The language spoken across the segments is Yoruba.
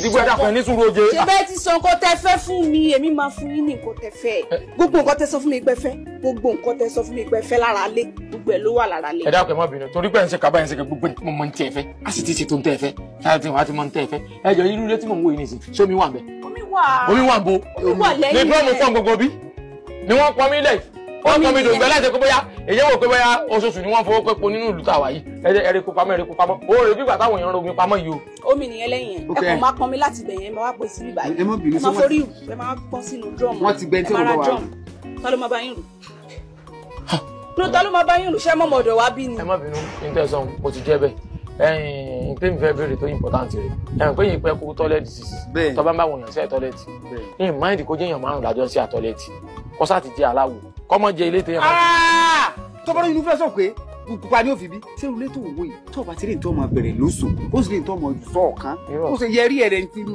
ìdìbò ẹ̀dá kan ní sùúrù oje. ṣe bẹ́ẹ̀ ti sọ nǹkan tẹ fẹ́ fún mi? Èmi máa fún yín ní nǹkan tẹ fẹ́. Gbogbo nǹkan tẹ sọ fún mi pé fẹ́ gbogbo nǹkan tẹ sọ fún mi pé fẹ́ lára lé gbogbo ẹ̀ ló wà lára lé. ẹ dákun ẹ má bínú. Torí pé ẹ ń ṣe kaba ẹ ń ṣe gbogbo mo mọ ní tẹ ẹ fẹ́ a sì ti ṣe tó ń tẹ ẹ fẹ́. Ṣáà tí wọn á ti mọ ní tẹ ẹ fẹ́? Ẹ jọ irú ilé tí mò ń wò yìí nìsín sómi wà ń bẹ omi wà. Omi wà ń bo Omi wà lẹ́yìn rẹ̀. ni wọ́n pọn mí lẹ̀ wọ́n pọn mi nìyẹn. dògbẹ́ láti pé bóyá. Èyí wò pé bóyá oṣooṣù ni wọ́n fowó pé po nínú ìlú tàwa yìí. Ẹ ẹ kó pamọ́ ẹ kó pamọ́. Owó rẹ̀ bí ìgbà táwọn èèyàn ń romi pamọ́ yìí o. omi nìyẹn lẹ́yìn ẹ̀. Ok. ẹ kàn máa pọn mi láti bẹ̀ yẹn ẹ máa wá pè sí bíbá ẹ má bínú sí wọn ẹ máa pọ́n sínú drum. Wọ́n ti gbẹ tí ẹ máa ra drum. Ta ló máa bá yín rù? Ló ta ló máa bá yín rù? Ṣé mọ́ mọ̀dọ̀ wá bí ni? Ẹ má bínú tẹ̀sán mo ti jẹ́ bẹ́ẹ̀. Ẹ̀yìn tèmi fẹ́ béèrè tó important rẹ̀ ẹ̀yìn pé yìí pẹ́ kó tọ́lẹ́tì sísì tọ́ bá ń bá wọn yàn sí ẹ̀ tọ́lẹ́tì ní máìdì kó jẹ́ èèyàn márùn lájọ sí àtọ́lẹ́tì kọ́sá ti jẹ́ aláwo kọ́mọ jẹ ilé tẹ̀yàn máa tọ́bọ́dọ́ yìí ló fẹ́ sọ pé pupa ni ó fi bí ṣé ilé tó wò yìí? Tó bá ti rí nítorí ọmọ bẹ̀rẹ̀ lóṣù ó sì rí nítorí ọmọ sọ ọ̀kan. Ó sì yẹ rí ẹ̀rẹ̀ ní inú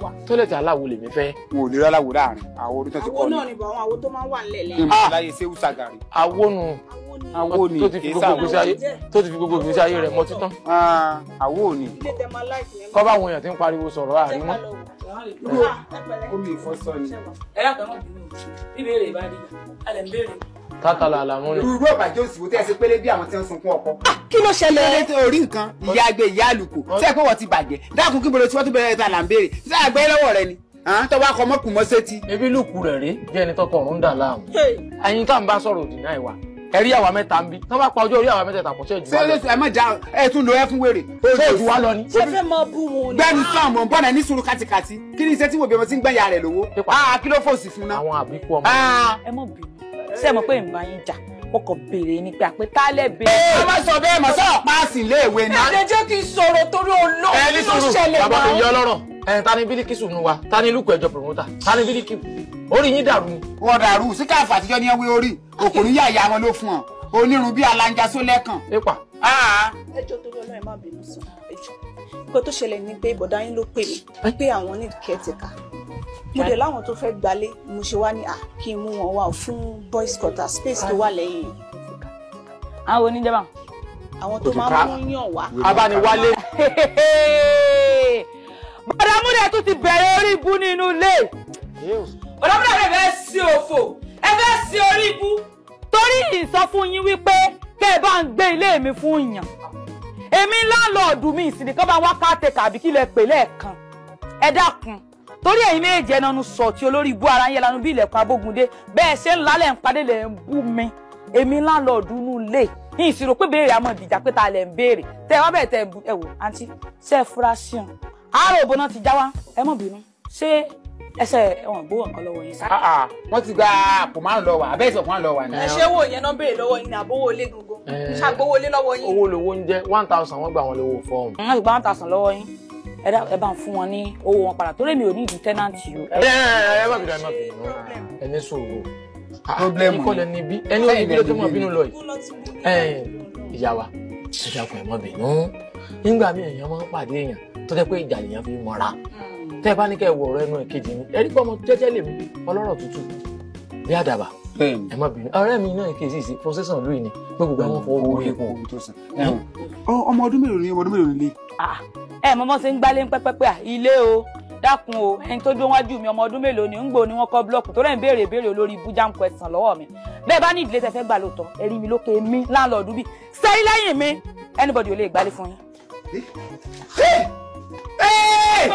wà. Tọ́lẹ́tì aláwo lèmi fẹ́. Wọn ò lè wò láàárín. Àwọn orí tó ti kọ́ ni. náà ni bọ̀ àwọn àwo tó máa ń wà nílẹ̀ ní lẹ́yìn mọ̀ láyé ṣé usagari. awónu àwo ni. Àwo ni. Tó ti fi gbogbo ìgbésí ayé ti rẹ̀ mọ́ títán àwo láìpẹ́ yẹn. Kọ́ bá àwọn èèyàn ti ń pariwo sọ̀rọ̀ àrímọ́ ó lè fọ́ sọ ni. ẹ ẹ tátàlà àlàmú ni. irú ọ̀bàjẹ́ òsì wo tẹ́ ẹ ṣe pélé bí àwọn tí wọ́n sunkún ọkọ. kí ló ṣẹlẹ̀ tó orí nǹkan ìyá agbe ìyá àlùkò tí ẹ pé wọ́n ti bàjẹ́ dákun kí bolo tí wọ́n tún bẹ̀rẹ̀ ta là ń béèrè tí àgbẹ̀ lọ́wọ́ rẹ ni tó bá kọ mọ́kùn mọ́ sétí. ebi lùkù rẹ̀ rí jẹ́ ẹni tọ́tọ̀ ọ̀run ń dà láàmú. ẹyin tá à ń bá sọ̀rọ̀ òdì náà wà ẹ̀rí àwa mẹ́ta ń bí wọ́n bá pa ọjọ́ orí àwa mẹ́tẹ̀ẹ̀ta ṣẹ́ẹ̀jù ṣé wa lọ. lóṣù ẹ má já ẹ tún lo ẹ fún wèrè. ṣẹ́ẹ̀jù wa lọ ni. ṣé fẹ́ mọ bú wọn ni gbẹ́nu sàn mọ̀ bọ́nà ní sùúrù kátikàti kí ni iṣẹ́ tí wò bí ọmọ tí ń gbẹ̀yà rẹ̀ lówó. Pípa. Ah, kí ló fòsì fún náà. àwọn àbíkú ọmọ. Ah, ẹ má bínú ṣé ẹ mọ̀ pé ìmọ̀ yín jà? Mo kàn béèrè ni pé àpé tálẹ̀ ẹ béèrè. má sọ bẹ́ẹ̀ mọ̀ sọ́ọ̀ páàsì léèwé ni. ẹ jẹ́ kí n sọ̀rọ̀ torí olóògùn ẹ ní ló ṣẹlẹ̀ bàbá mi náà? yọ ọlọ́rọ̀ ẹ ta ni bílíkìsù nu wa? Ta ni lùkù ẹjọ pòròmọ́tà ta ni bílíkì? Orí yín dàrú ni. wọ́n dàrú. Síkáàfù àtijọ́ ní ẹwé orí. Òkùnrin yà ìyá wọn ló fún ọ. Onírun bíi alanja sólẹ́kàn. pípa Ah, ẹjọ́ torí Ọlọ́run ẹ má bínú sọ ẹjọ́. Nǹkan tó ṣẹlẹ̀ ni pé bọ̀dá yín ló pè mí pé àwọn ní kẹtìkà mo dẹ̀ láwọn tó fẹ́ gbalé mo ṣe wá ní à kí n mú wọn wá fún boys quarter space tó wà lẹ́yìn àwọn oníjẹba. àwọn tó máa ń mú yàn wá. abániwálé bọ̀dàmúdẹ̀ tún ti bẹ̀rẹ̀ orí ibú nínú ilé. bọ̀dàmúdẹ̀ rẹ̀ fẹ́ sí òfò ẹ fẹ́ sí orí ibú. torí ìsọfún yín wípé kẹ́ ẹ bá ń gbé ilé mi fún yàn. èmi láńlọ́ọ̀dù mi ìsìnkú bá wá káàtẹ́kà àbí kí lẹ pè lẹ́ẹ̀kan. ẹ dákun torí ẹ̀yin méje ẹnanu sọ tí olórí ibú ara yẹn lanu bí ilẹ̀kùn abógundé bẹ́ẹ̀ ṣe ń lálẹ́ ń padé lẹ̀ ń bú mi èmi láńlọ́ọ̀dù nù lè ní ìṣirò pé béèrè àmọ́ ìdìjà pé ta lẹ̀ ń béèrè tẹ ẹ wá bẹ̀rẹ̀ tẹ ẹ wò àǹtí ṣe é fura sí ọ àárò òbó náà ti já wá ẹ mọ̀ bínú ṣé ẹsẹ̀ ẹ̀wọ̀n gbówó nǹkan lọ́wọ́ yín sá. ah, ah, wọ́n ti gba àpò márùn lọ wà abẹ́ ìsọ̀kan márùn lọ wà ní. ẹ ṣé wò yẹn náà béèrè lọ́wọ́ yín ní àbówó ilé gangan Eh. ṣàgbówó ilé lọ́wọ́ yín. owó lowó ń jẹ one thousand wọ́n gbà wọ́n lówó fọ́ọ̀mù. wọ́n ti gba one thousand lọ́wọ́ yín ẹ bá ń fún wọn ní owó wọn padà torí mi ò ní ìdí tẹ́nàntì o. ẹ ẹ ẹ má bínú ẹ má bínú. Ẹ ní sùúrù. Problem ẹni kọ́ lẹ níbí ẹni ò ní bí ló tó mọ̀ bínú lọ yìí. Ìyá wa ẹ dákun ẹ má bínú. Nígbà míì èèyàn máa ń pàdé èèyàn tó jẹ́ pé ìjà lèèyàn fi mọ́ra. Tẹ́ ẹ bá ní kẹ́ ẹ wọ ọ̀rọ̀ ẹnu ẹ̀ kejì ni ẹ rí pé ọmọ jẹ́jẹ́ lèmi ọlọ́rọ̀ tútù. Bí àdàbà. Ẹ má bínú. Ọ̀rẹ́ mi náà kì í sì sí procession lóyìn ni. Pé gbogbo àwọn fọwọ́ orí epo ọmọ ọdún mélòó ni ọmọ ọdún mélòó ni ilé. Ẹ mọ mọ ṣe ń gbálé pẹpẹpẹ ilé o dákun o ẹni tó dún wájú mi ọmọ ọdún mélòó ni ń gbò ni wọn kọ búlọọkù tó rẹ ń béèrè béèrè olórí ibú jam question lọ́wọ́ mi bẹ́ẹ̀ bá ní ìdílé tẹ́ fẹ́ gbà lóòótọ́ ẹ rí mi lókè mi láńlọọdún bíi sẹ́yìn lẹ́yìn mi anybody ò lè gbálé fún yín. Ẹ! Ẹ!